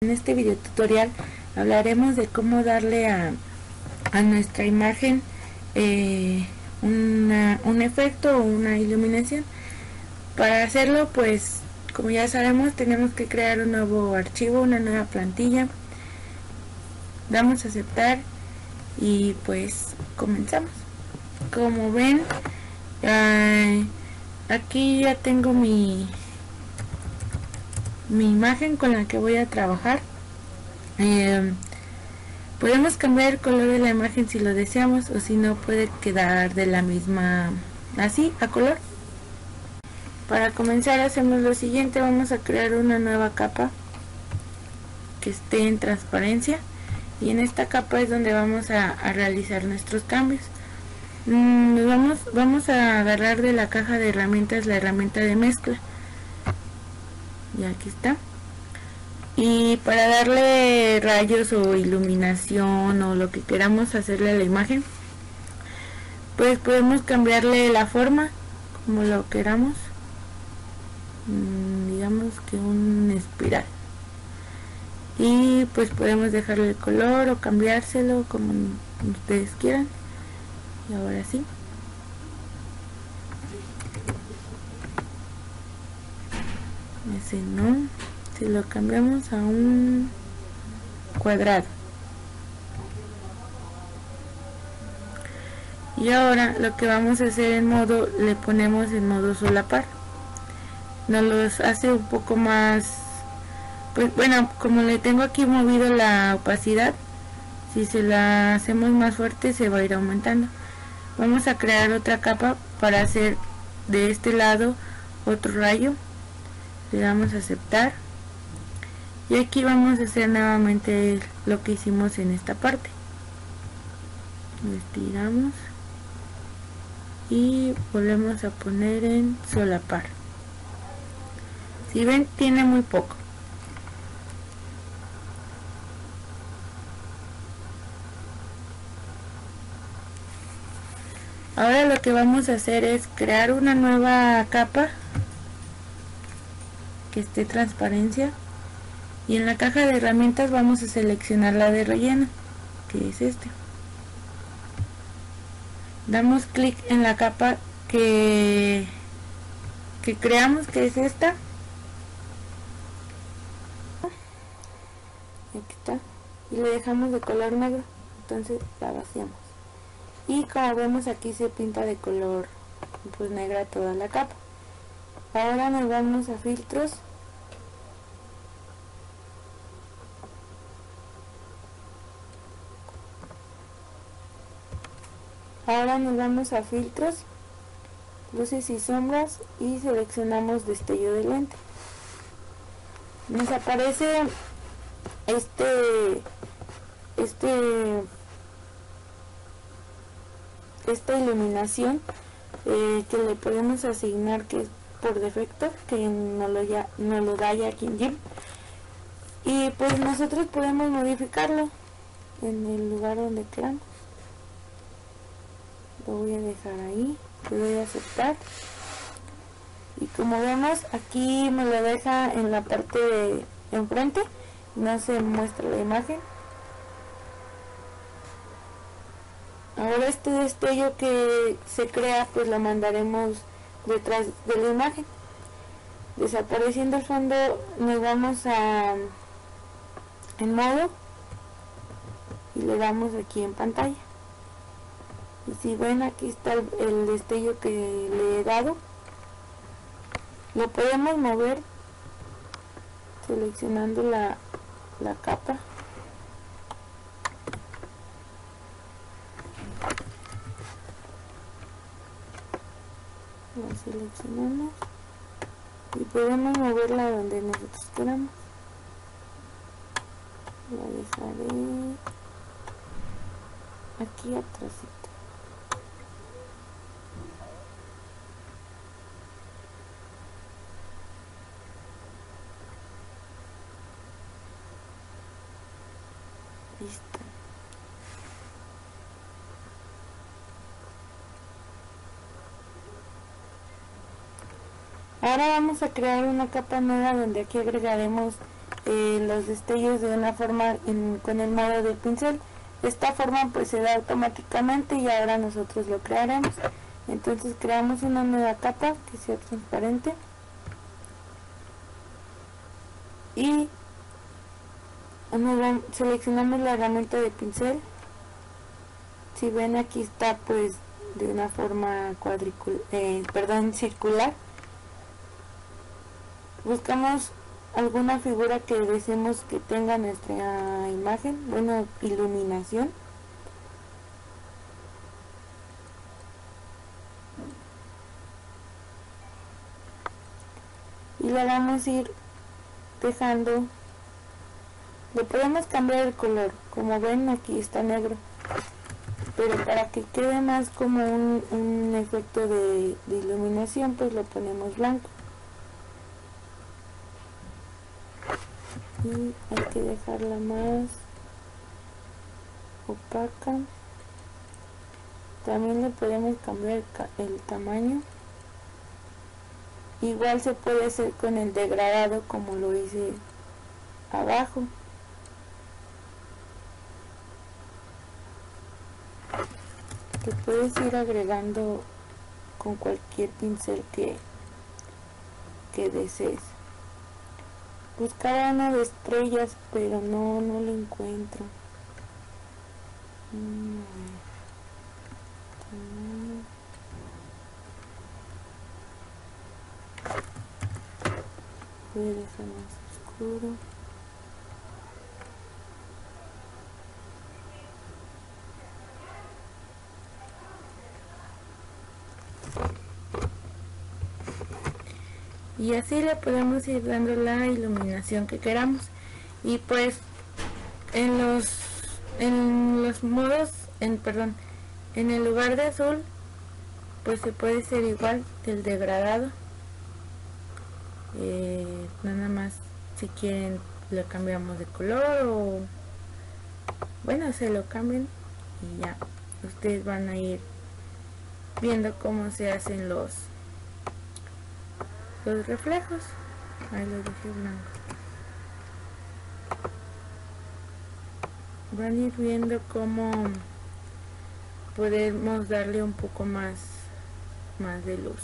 En este video tutorial hablaremos de cómo darle a, a nuestra imagen eh, un efecto o una iluminación. Para hacerlo pues como ya sabemos tenemos que crear un nuevo archivo, una nueva plantilla. Damos a aceptar y pues comenzamos. Como ven aquí ya tengo mi mi imagen con la que voy a trabajar. Eh, podemos cambiar el color de la imagen si lo deseamos o si no puede quedar de la misma así a color. Para comenzar hacemos lo siguiente vamos a crear una nueva capa que esté en transparencia y en esta capa es donde vamos a, realizar nuestros cambios. Mm, vamos, vamos a agarrar de la caja de herramientas la herramienta de mezcla. Y aquí está. Y para darle rayos o iluminación o lo que queramos hacerle a la imagen pues podemos cambiarle la forma como lo queramos. Mm, digamos que un espiral y pues podemos dejarle el color o cambiárselo como ustedes quieran. Y ahora sí. Ese no. Si lo cambiamos a un cuadrado. Y ahora lo que vamos a hacer en modo le ponemos en modo solapar. Nos los hace un poco más pues bueno como le tengo aquí movido la opacidad si se la hacemos más fuerte se va a ir aumentando. Vamos a crear otra capa para hacer de este lado otro rayo. Le damos a aceptar. Y aquí vamos a hacer nuevamente lo que hicimos en esta parte. Estiramos y volvemos a poner en solapar. Si ven tiene muy poco ahora lo que vamos a hacer es crear una nueva capa que esté transparencia. Y en la caja de herramientas vamos a seleccionar la de relleno que es este. Damos clic en la capa que que creamos que es esta. Aquí está. Y le dejamos de color negro. Entonces la vaciamos y como vemos aquí se pinta de color pues negra toda la capa. Ahora nos vamos a filtros. Ahora nos vamos a filtros luces y sombras y seleccionamos destello de lente. Nos aparece este este esta iluminación eh, que le podemos asignar que es por defecto que no lo, ya, no lo da ya en y pues nosotros podemos modificarlo en el lugar donde queramos. Lo voy a dejar ahí le voy a aceptar. Y como vemos aquí me lo deja en la parte de enfrente no se muestra la imagen ahora este destello que se crea pues lo mandaremos detrás de la imagen. Desapareciendo el fondo nos vamos a en modo y le damos aquí en pantalla. Y si ven aquí está el, destello que le he dado. Lo podemos mover seleccionando la, la capa la seleccionamos. Y podemos moverla donde nosotros queramos. La dejaré aquí atrás Ahora vamos a crear una capa nueva donde aquí agregaremos eh, los destellos de una forma con el modo del pincel. Esta forma pues se da automáticamente y ahora nosotros lo crearemos. Entonces creamos una nueva capa que sea transparente. Y seleccionamos la herramienta de pincel. Si ven aquí está pues de una forma cuadricular, eh, perdón, circular buscamos alguna figura que deseemos que tenga nuestra imagen, bueno, iluminación. Y le vamos a ir dejando, le podemos cambiar el color, como ven aquí está negro, pero para que quede más como un, efecto de iluminación pues lo ponemos blanco. Hay que dejarla más opaca. También le podemos cambiar el tamaño. Igual se puede hacer con el degradado como lo hice abajo. Que puedes ir agregando con cualquier pincel que, que desees Buscaba una de estrellas, pero no, no lo encuentro. Mm, Puede ser más oscuro. Y así le podemos ir dando la iluminación que queramos. Y pues en los en los modos en perdón en el lugar de azul pues se puede ser igual del degradado. Eh, nada más si quieren lo cambiamos de color o bueno se lo cambien y ya ustedes van a ir viendo cómo se hacen los los reflejos. Ahí lo dejé blanco. Van a ir viendo cómo podemos darle un poco más más de luz.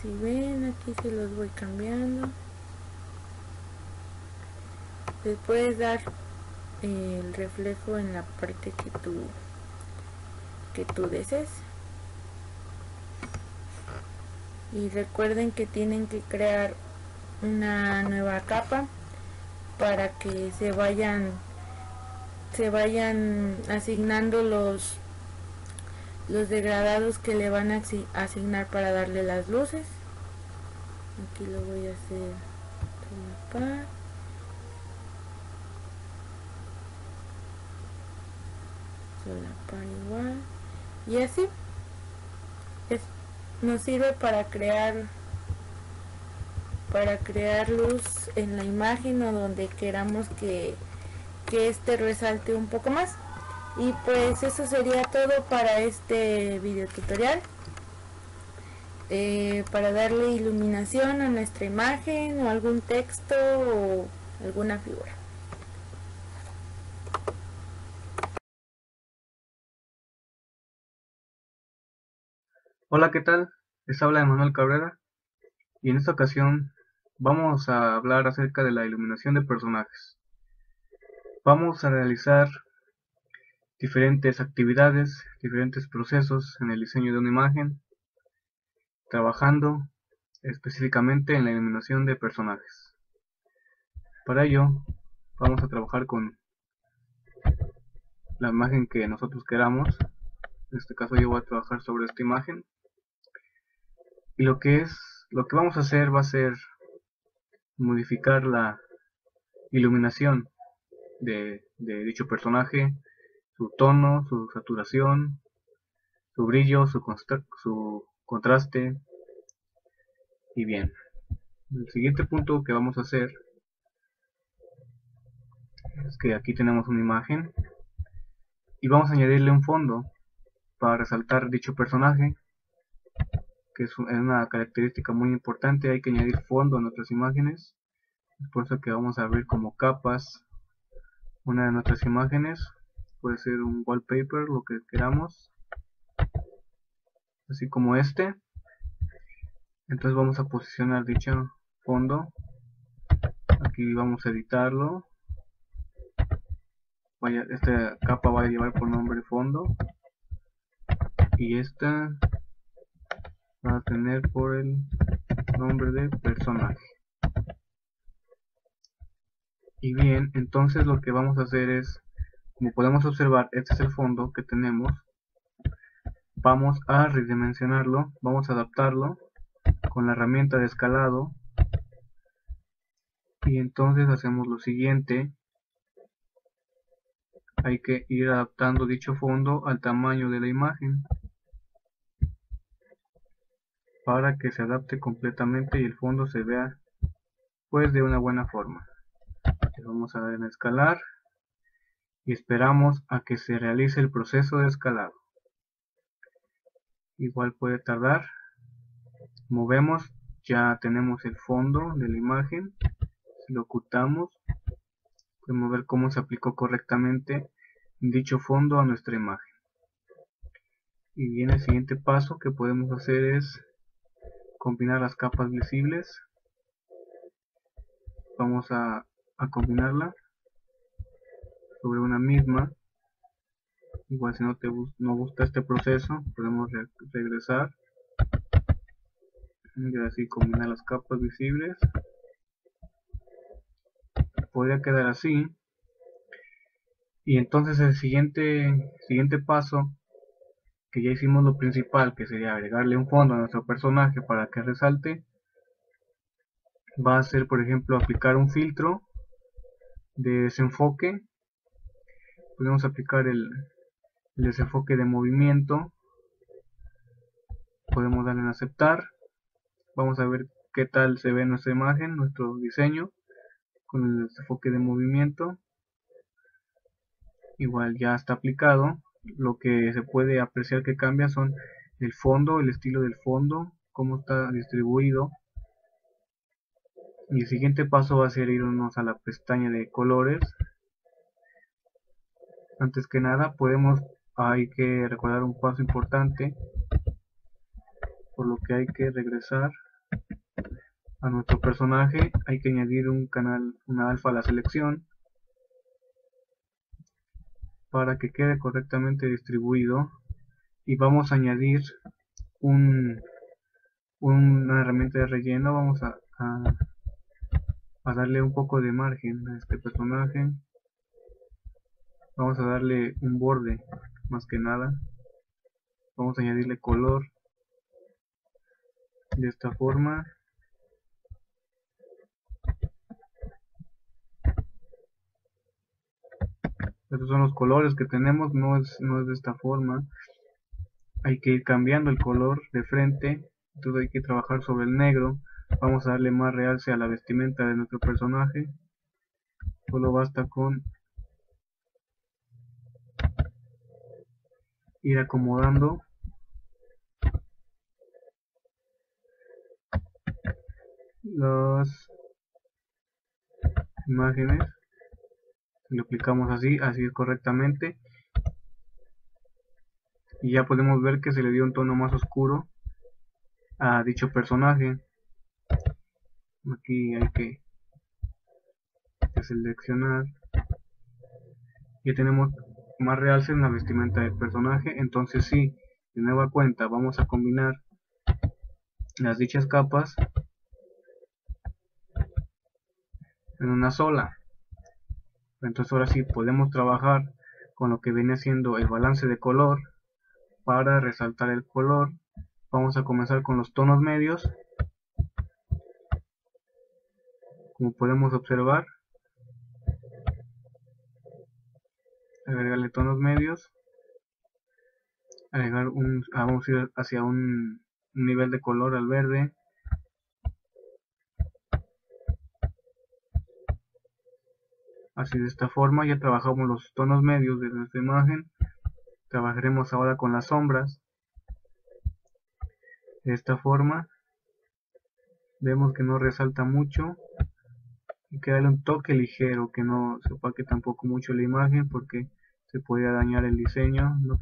Si ven aquí se los voy cambiando. Les puedes dar el reflejo en la parte que tú que tú desees. Y recuerden que tienen que crear una nueva capa para que se vayan se vayan asignando los los degradados que le van a asignar para darle las luces. Aquí lo voy a hacer solapar igual. Y así. Nos sirve para crear para crear luz en la imagen o donde queramos que, que este resalte un poco más. Y pues eso sería todo para este video tutorial. Eh, para darle iluminación a nuestra imagen o algún texto o alguna figura Hola, ¿qué tal? Les habla Emanuel Cabrera y en esta ocasión vamos a hablar acerca de la iluminación de personajes. Vamos a realizar diferentes actividades, diferentes procesos en el diseño de una imagen, trabajando específicamente en la iluminación de personajes. Para ello vamos a trabajar con la imagen que nosotros queramos. En este caso yo voy a trabajar sobre esta imagen y lo que es lo que vamos a hacer va a ser modificar la iluminación de, dicho personaje su tono, su saturación su brillo, su, su contraste. Y bien el siguiente punto que vamos a hacer es que aquí tenemos una imagen y vamos a añadirle un fondo para resaltar dicho personaje que es una característica muy importante hay que añadir fondo a nuestras imágenes es por eso que vamos a abrir como capas. Una de nuestras imágenes puede ser un wallpaper lo que queramos así como este. Entonces vamos a posicionar dicho fondo. Aquí vamos a editarlo. Vaya, esta capa va a llevar por nombre fondo. Y esta va a tener por el nombre de personaje. Y bien entonces lo que vamos a hacer es como podemos observar este es el fondo que tenemos. Vamos a redimensionarlo vamos a adaptarlo con la herramienta de escalado. Y entonces hacemos lo siguiente. Hay que ir adaptando dicho fondo al tamaño de la imagen para que se adapte completamente y el fondo se vea pues de una buena forma. Le vamos a dar en escalar y esperamos a que se realice el proceso de escalado. Igual puede tardar. Como vemos ya tenemos el fondo de la imagen si lo ocultamos. Podemos ver cómo se aplicó correctamente dicho fondo a nuestra imagen. Y bien el siguiente paso que podemos hacer es combinar las capas visibles. Vamos a, combinarla sobre una misma. Igual si no te no gusta este proceso podemos regresar. Y así combinar las capas visibles. Podría quedar así. Y entonces el siguiente siguiente paso que ya hicimos lo principal que sería agregarle un fondo a nuestro personaje para que resalte va a ser por ejemplo aplicar un filtro de desenfoque. Podemos aplicar el, el desenfoque de movimiento. Podemos darle en aceptar. Vamos a ver qué tal se ve nuestra imagen nuestro diseño con el desenfoque de movimiento. Igual ya está aplicado lo que se puede apreciar que cambia son el fondo, el estilo del fondo, cómo está distribuido. Y el siguiente paso va a ser irnos a la pestaña de colores. Antes que nada podemos hay que recordar un paso importante por lo que hay que regresar a nuestro personaje. Hay que añadir un canal, una alfa a la selección para que quede correctamente distribuido. Y vamos a añadir un, una herramienta de relleno. Vamos a, a, darle un poco de margen a este personaje. Vamos a darle un borde más que nada. Vamos a añadirle color. De esta forma estos son los colores que tenemos no es, no es de esta forma. Hay que ir cambiando el color de frente entonces hay que trabajar sobre el negro. Vamos a darle más realce a la vestimenta de nuestro personaje. Solo basta con ir acomodando. Las imágenes lo aplicamos así, así correctamente. Y ya podemos ver que se le dio un tono más oscuro a dicho personaje. Aquí hay que, seleccionar. Ya tenemos más realce en la vestimenta del personaje. Entonces si de nueva cuenta vamos a combinar las dichas capas en una sola entonces ahora sí podemos trabajar con lo que viene siendo el balance de color para resaltar el color. Vamos a comenzar con los tonos medios. Como podemos observar agregarle tonos medios agregar un ah, vamos a ir hacia un nivel de color al verde Así de esta forma ya trabajamos los tonos medios de nuestra imagen. trabajaremos ahora con las sombras. De esta forma vemos que no resalta mucho. Hay que darle un toque ligero que no se opaque tampoco mucho la imagen porque se podría dañar el diseño. No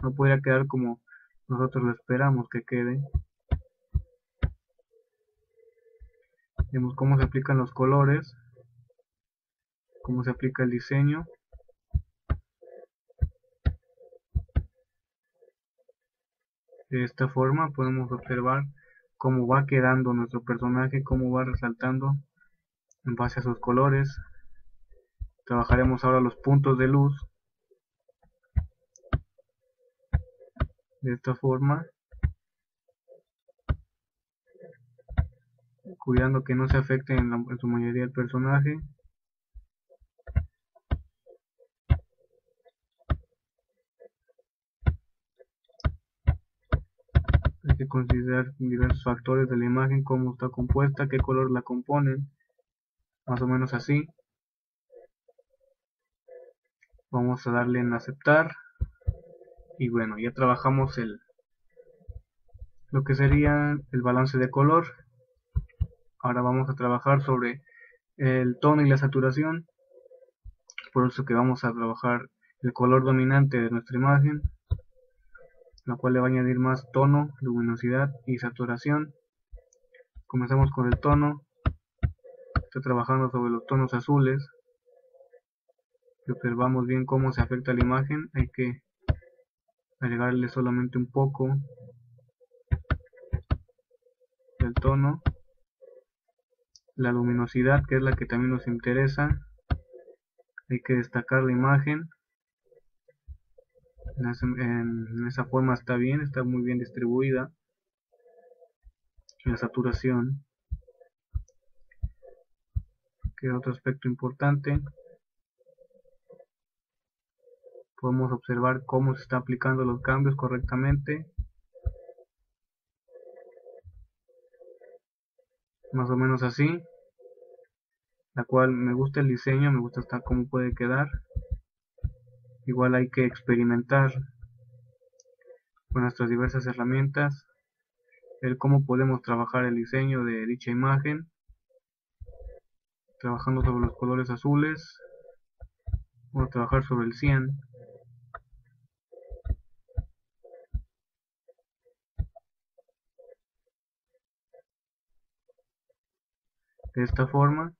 no podría quedar como nosotros lo esperamos que quede. Vemos cómo se aplican los colores cómo se aplica el diseño De esta forma podemos observar cómo va quedando nuestro personaje, cómo va resaltando en base a sus colores. Trabajaremos ahora los puntos de luz. De esta forma. Cuidando que no se afecte en, en su mayoría el personaje. Que considerar diversos factores de la imagen, cómo está compuesta, qué color la componen, más o menos así. Vamos a darle en aceptar y bueno, ya trabajamos el lo que sería el balance de color. Ahora vamos a trabajar sobre el tono y la saturación. Por eso que vamos a trabajar el color dominante de nuestra imagen la cual le va a añadir más tono, luminosidad y saturación. Comenzamos con el tono. Estoy trabajando sobre los tonos azules. Y observamos bien cómo se afecta la imagen. Hay que agregarle solamente un poco del tono. La luminosidad, que es la que también nos interesa. Hay que destacar la imagen en, esa forma está bien, está muy bien distribuida la saturación. Que otro aspecto importante podemos observar cómo se está aplicando los cambios correctamente. Más o menos así la cual me gusta el diseño me gusta hasta cómo puede quedar igual hay que experimentar con nuestras diversas herramientas el cómo podemos trabajar el diseño de dicha imagen trabajando sobre los colores azules o trabajar sobre el cian de esta forma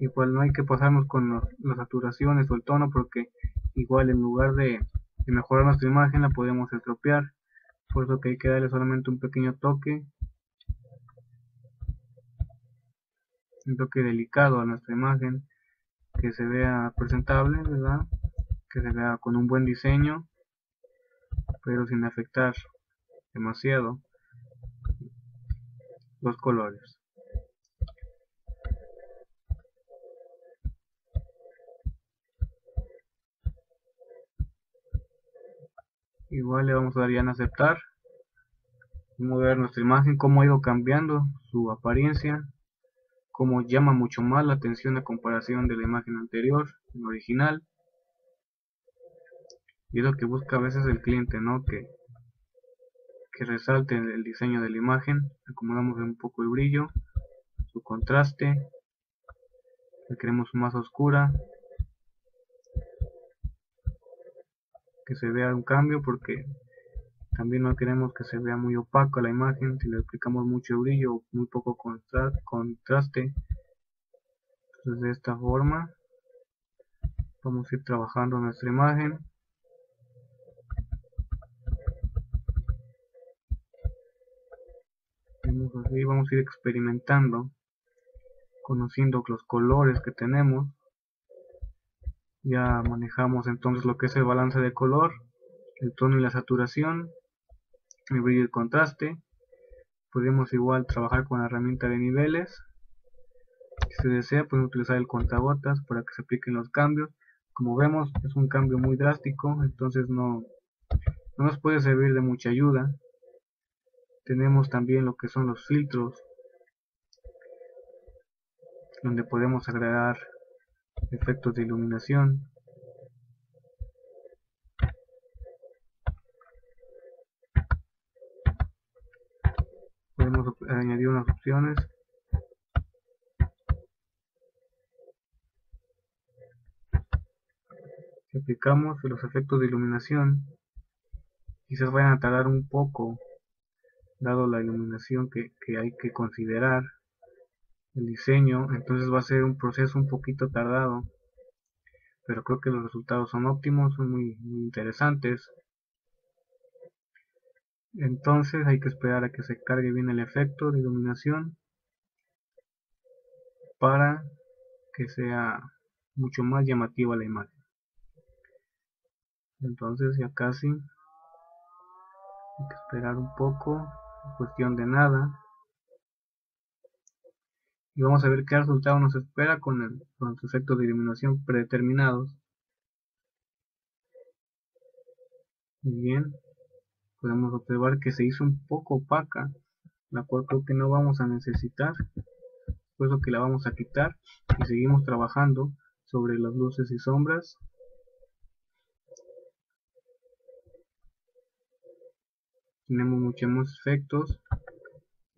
igual no hay que pasarnos con las saturaciones o el tono porque igual en lugar de, mejorar nuestra imagen la podemos estropear. Por eso que hay que darle solamente un pequeño toque un toque delicado a nuestra imagen que se vea presentable verdad que se vea con un buen diseño pero sin afectar demasiado los colores igual le vamos a dar ya en aceptar. Vamos a ver nuestra imagen cómo ha ido cambiando su apariencia cómo llama mucho más la atención a comparación de la imagen anterior en original. Y es lo que busca a veces el cliente no que que resalte el diseño de la imagen acomodamos un poco el brillo su contraste le queremos más oscura que se vea un cambio porque también no queremos que se vea muy opaco la imagen si le aplicamos mucho brillo muy poco contraste. Entonces de esta forma vamos a ir trabajando nuestra imagen. Vamos a ir experimentando conociendo los colores que tenemos ya manejamos entonces lo que es el balance de color el tono y la saturación el brillo y el contraste. Podemos igual trabajar con la herramienta de niveles. Si se desea pueden utilizar el contagotas para que se apliquen los cambios. Como vemos es un cambio muy drástico entonces no, no nos puede servir de mucha ayuda. Tenemos también lo que son los filtros donde podemos agregar efectos de iluminación. Podemos añadir unas opciones. Aplicamos los efectos de iluminación quizás vayan a tardar un poco dado la iluminación que, hay que considerar el diseño entonces va a ser un proceso un poquito tardado pero creo que los resultados son óptimos son muy, interesantes. Entonces hay que esperar a que se cargue bien el efecto de iluminación para que sea mucho más llamativa la imagen. Entonces ya casi hay que esperar un poco cuestión de nada y vamos a ver qué resultado nos espera con, los efectos de iluminación predeterminados. Muy bien podemos observar que se hizo un poco opaca la cual creo que no vamos a necesitar por eso que la vamos a quitar y seguimos trabajando sobre las luces y sombras. Tenemos muchos más efectos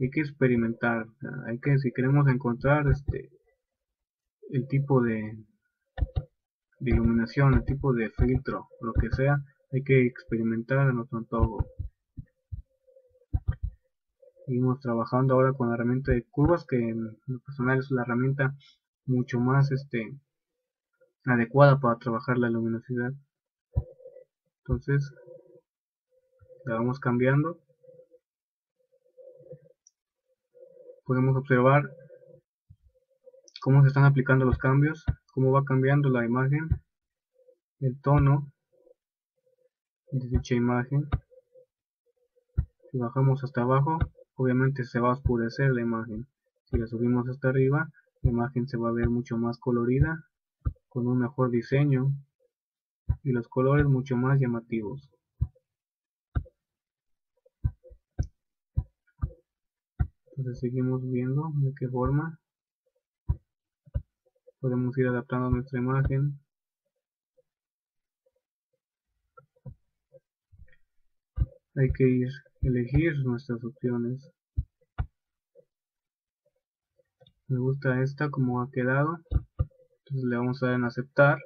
hay que experimentar hay que si queremos encontrar este el tipo de, iluminación el tipo de filtro lo que sea hay que experimentar a nuestro antojo. Seguimos trabajando ahora con la herramienta de curvas que en lo personal es la herramienta mucho más este adecuada para trabajar la luminosidad. Entonces la vamos cambiando podemos observar cómo se están aplicando los cambios cómo va cambiando la imagen el tono de dicha imagen. Si bajamos hasta abajo obviamente se va a oscurecer la imagen. Si la subimos hasta arriba la imagen se va a ver mucho más colorida con un mejor diseño y los colores mucho más llamativos entonces seguimos viendo de qué forma. Podemos ir adaptando nuestra imagen. Hay que ir elegir nuestras opciones. Me gusta esta como ha quedado. Entonces le vamos a dar en aceptar.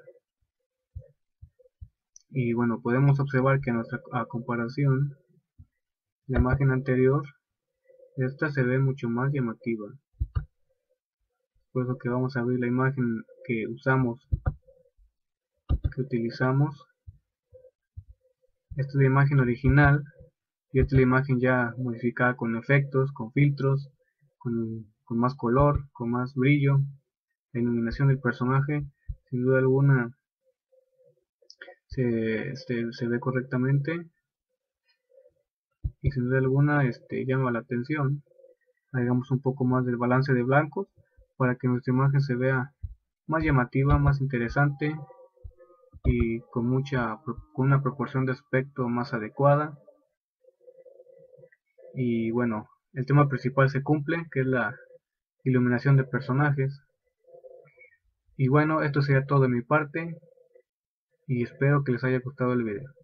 Y bueno podemos observar que nuestra a comparación la imagen anterior esta se ve mucho más llamativa. Por eso que vamos a ver la imagen que usamos que utilizamos. Esta es la imagen original y esta es la imagen ya modificada con efectos, con filtros, con, más color, con más brillo. La iluminación del personaje sin duda alguna se, se ve correctamente y sin duda alguna este, llama la atención hagamos un poco más del balance de blancos para que nuestra imagen se vea más llamativa, más interesante y con mucha con una proporción de aspecto más adecuada. Y bueno el tema principal se cumple que es la iluminación de personajes. Y bueno esto sería todo de mi parte y espero que les haya gustado el video